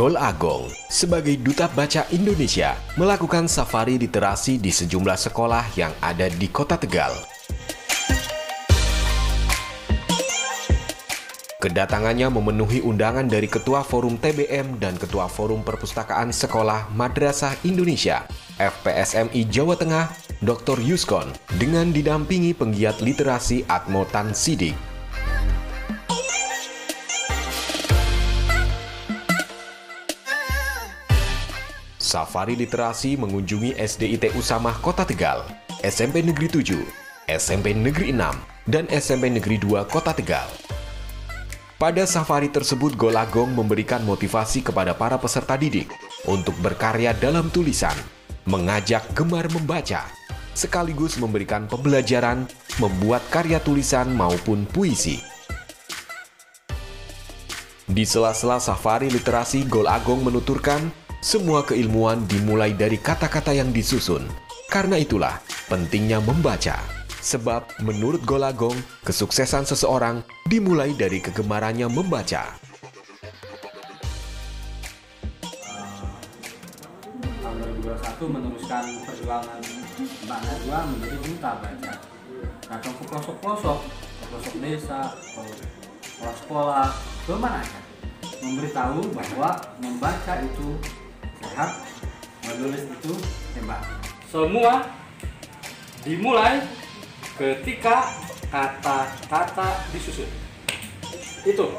Gol Agong sebagai Duta Baca Indonesia melakukan safari literasi di sejumlah sekolah yang ada di Kota Tegal. Kedatangannya memenuhi undangan dari Ketua Forum TBM dan Ketua Forum Perpustakaan Sekolah Madrasah Indonesia, FPSMI Jawa Tengah, Dr. Yuskon, dengan didampingi penggiat literasi Atmotan Sidik. Safari Literasi mengunjungi SDIT Usamah Kota Tegal, SMP Negeri 7, SMP Negeri 6, dan SMP Negeri 2 Kota Tegal. Pada safari tersebut, Golagong memberikan motivasi kepada para peserta didik untuk berkarya dalam tulisan, mengajak gemar membaca, sekaligus memberikan pembelajaran membuat karya tulisan maupun puisi. Di sela-sela safari literasi, Gol Agong menuturkan, semua keilmuan dimulai dari kata-kata yang disusun. Karena itulah pentingnya membaca. Sebab menurut Golagong, kesuksesan seseorang dimulai dari kegemarannya membaca. tahun 2021 meneruskan perjuangan Mbak Najwa menjadi duta baca. Datang ke pelosok-pelosok, pelosok desa, ke sekolah-sekolah, ke mana aja. Memberitahu bahwa membaca itu sehat, menulis itu hebat. Semua dimulai ketika kata-kata disusun. Itu.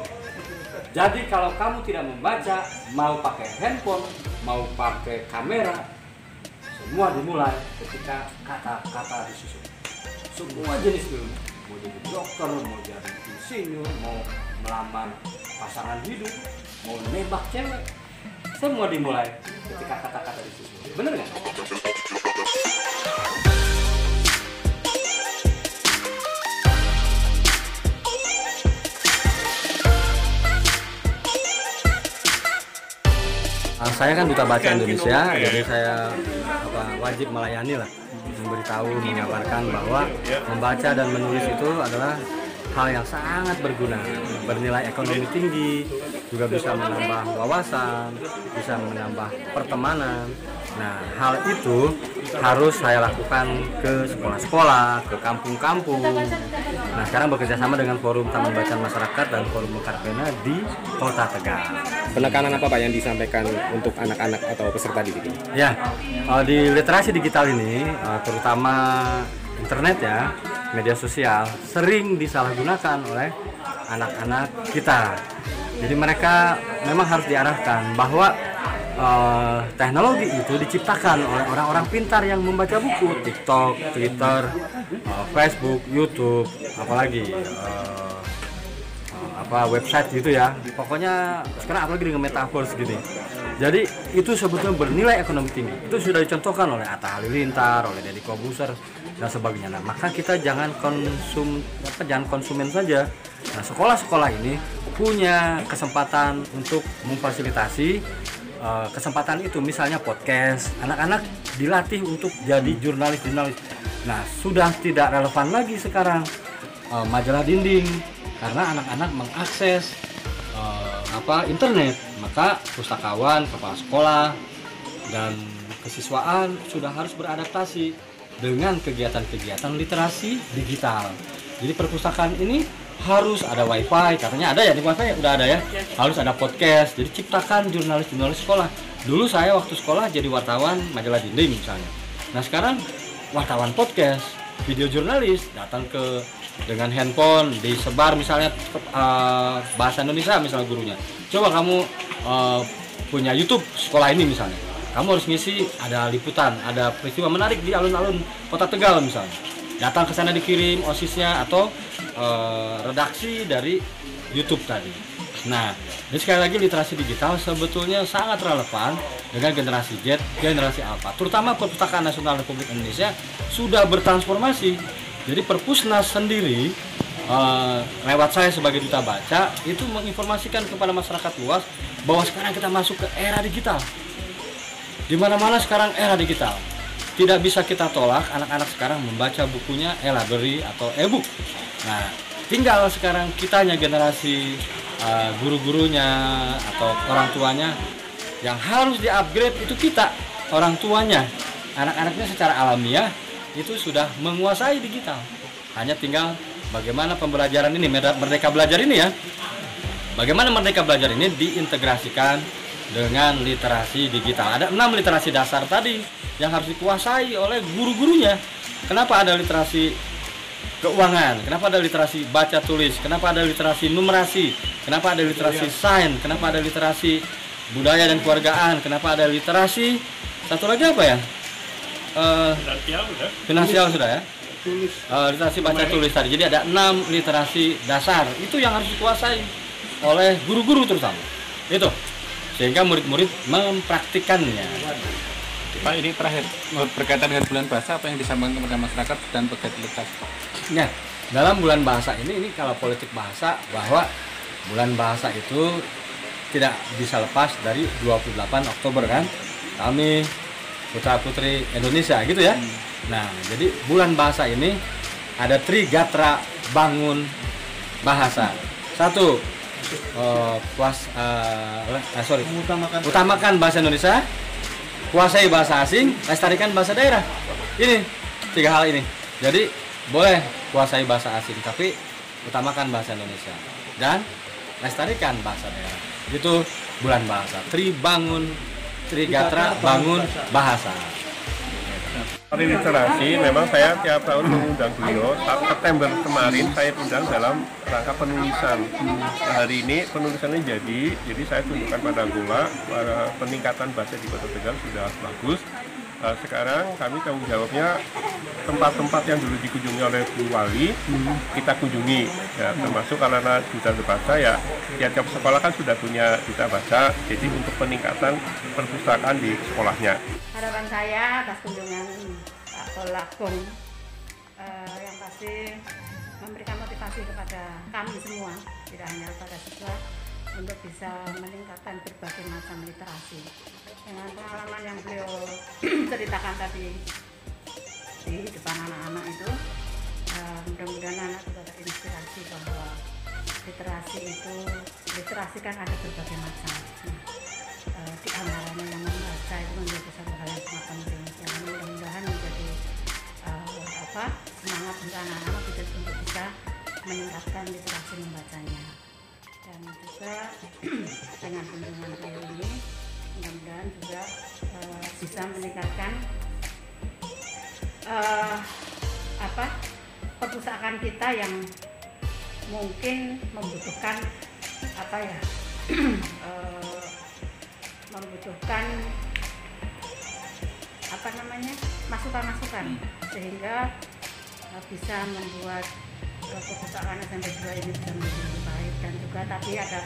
Jadi kalau kamu tidak membaca, mau pakai handphone, mau pakai kamera, semua dimulai ketika kata-kata disusun. Semua jenis ilmu, mau jadi dokter, mau jadi insinyur, mau melamar pasangan hidup, mau nembak cewek, semua dimulai ketika kata-kata disusun. Bener nggak? Uh, saya kan duta baca Indonesia, jadi saya apa, wajib melayani lah, memberitahu, mengabarkan bahwa membaca dan menulis itu adalah hal yang sangat berguna, bernilai ekonomi tinggi, juga bisa menambah wawasan, bisa menambah pertemanan. Nah, hal itu harus saya lakukan ke sekolah-sekolah, ke kampung-kampung. Nah, sekarang bekerja sama dengan Forum Taman Bacaan Masyarakat dan Forum Mekarpena di Kota Tegal. Penekanan apa Pak yang disampaikan untuk anak-anak atau peserta didik ini? Ya, uh, di literasi digital ini, uh, terutama internet ya, media sosial, sering disalahgunakan oleh anak-anak kita. Jadi mereka memang harus diarahkan bahwa uh, teknologi itu diciptakan oleh orang-orang pintar yang membaca buku, TikTok, Twitter, uh, Facebook, YouTube, apalagi uh, apa website gitu ya. Pokoknya sekarang apalagi dengan metaverse gini. Jadi itu sebetulnya bernilai ekonomi tinggi. Itu sudah dicontohkan oleh Atta Halilintar oleh Deddy Kobuser dan sebagainya. Nah maka kita jangan konsum apa jangan konsumen saja nah sekolah-sekolah ini punya kesempatan untuk memfasilitasi uh, kesempatan itu. Misalnya podcast anak-anak dilatih untuk jadi jurnalis-jurnalis. Nah sudah tidak relevan lagi sekarang uh, majalah dinding karena anak-anak mengakses uh, apa internet. Maka pustakawan kepala sekolah dan kesiswaan sudah harus beradaptasi dengan kegiatan-kegiatan literasi digital. Jadi perpustakaan ini harus ada wifi katanya ada ya di wifi ya? Udah ada ya? Harus ada podcast. Jadi ciptakan jurnalis-jurnalis sekolah. Dulu saya waktu sekolah jadi wartawan majalah dinding misalnya. Nah sekarang wartawan podcast video jurnalis datang ke dengan handphone disebar misalnya uh, bahasa Indonesia misalnya gurunya. Coba kamu uh, punya YouTube sekolah ini misalnya. Kamu harus ngisi ada liputan ada peristiwa menarik di alun-alun kota Tegal misalnya. Datang ke sana dikirim osisnya atau uh, redaksi dari YouTube tadi nah ini sekali lagi literasi digital sebetulnya sangat relevan dengan generasi Z generasi Alpha terutama perpustakaan nasional Republik Indonesia sudah bertransformasi jadi perpusnas sendiri eh, lewat saya sebagai duta baca itu menginformasikan kepada masyarakat luas bahwa sekarang kita masuk ke era digital. Di mana-mana sekarang era digital. Tidak bisa kita tolak anak-anak sekarang membaca bukunya e-library atau e-book. Nah, tinggal sekarang kitanya generasi uh, guru-gurunya atau orang tuanya yang harus di-upgrade itu kita, orang tuanya. Anak-anaknya secara alamiah itu sudah menguasai digital. Hanya tinggal bagaimana pembelajaran ini merdeka belajar ini ya. Bagaimana merdeka belajar ini diintegrasikan dengan literasi digital. Ada enam literasi dasar tadi yang harus dikuasai oleh guru-gurunya. Kenapa ada literasi keuangan? Kenapa ada literasi baca tulis? Kenapa ada literasi numerasi? Kenapa ada literasi sains? Kenapa ada literasi budaya dan keluargaan? Kenapa ada literasi satu lagi apa ya? Uh, finansial sudah ya. Uh, literasi baca tulis tadi. Jadi ada enam literasi dasar itu yang harus dikuasai oleh guru-guru terutama. Itu sehingga murid-murid mempraktikannya. Pak ini terakhir berkaitan dengan bulan bahasa apa yang disampaikan kepada masyarakat dan pegiat literasi Pak? Ya, dalam bulan bahasa ini ini kalau politik bahasa bahwa bulan bahasa itu tidak bisa lepas dari 28 Oktober kan kami putra putri Indonesia gitu ya. Hmm. Nah jadi bulan bahasa ini ada Trigatra bangun bahasa. Satu uh, puas uh, uh, sorry utamakan. utamakan bahasa Indonesia kuasai bahasa asing lestarikan bahasa daerah. Ini tiga hal ini. Jadi boleh kuasai bahasa asing tapi utamakan bahasa Indonesia. Dan lestarikan bahasa daerah. Itu bulan bahasa. Tri bangun tri gatra bangun bahasa. Hari literasi memang saya tiap tahun mengundang beliau. September kemarin saya undang dalam rangka penulisan. Nah, hari ini penulisannya jadi, jadi saya tunjukkan pada Gula para peningkatan bahasa di Kota Tegal sudah bagus. Nah, sekarang kami tanggung jawabnya tempat-tempat yang dulu dikunjungi oleh Bu Wali kita kunjungi ya, termasuk karena duta baca ya tiap-tiap sekolah kan sudah punya duta baca jadi untuk peningkatan perpustakaan di sekolahnya harapan saya atas kunjungan Pak Kolakung eh, yang pasti memberikan motivasi kepada kami semua tidak hanya pada siswa untuk bisa meningkatkan berbagai macam literasi. Dengan pengalaman yang beliau ceritakan tadi di depan anak-anak itu uh, mudah-mudahan anak juga terinspirasi bahwa literasi itu literasi kan ada berbagai macam. Nah, uh, di antaranya yang membaca itu menjadi satu hal yang sangat penting. Yang mudah-mudahan menjadi uh, semangat untuk anak-anak juga untuk bisa meningkatkan literasi membacanya. Dan juga dengan kunjungan beliau ini mudah-mudahan juga uh, bisa meningkatkan uh, apa perpustakaan kita yang mungkin membutuhkan apa ya uh, membutuhkan apa namanya masukan-masukan. Sehingga uh, bisa membuat uh, perpustakaan SMP 2 ini bisa menjadi lebih baik. Dan juga tadi ada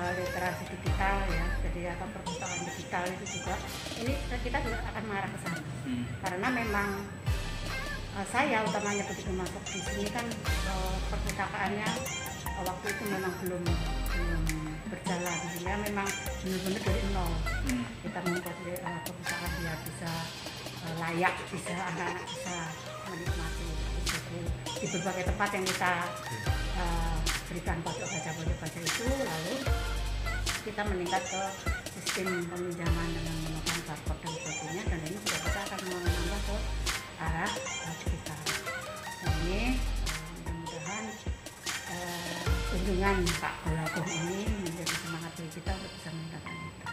uh, literasi digital ya jadi atau perpustakaan digital itu juga. Ini kita juga akan mengarah ke sana. Hmm. karena memang uh, saya utamanya begitu masuk di sini kan uh, perpustakaannya uh, waktu itu memang belum belum berjalan. Sehingga memang benar-benar dari nol. Hmm. kita membuat uh, perpustakaan biar bisa uh, layak bisa anak-anak bisa menikmati di berbagai tempat yang kita uh, berikan pojok baca pojok baca itu lalu kita meningkat ke sistem peminjaman dengan menggunakan barcode dan sebagainya dan ini juga kita akan menambah ke arah kita dan ini mudah-mudahan uh, kunjungan Pak Balagung ini menjadi semangat bagi kita untuk bisa meningkatkan itu.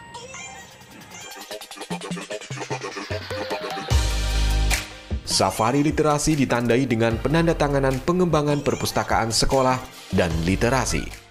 Safari literasi ditandai dengan penandatanganan pengembangan perpustakaan sekolah dan literasi.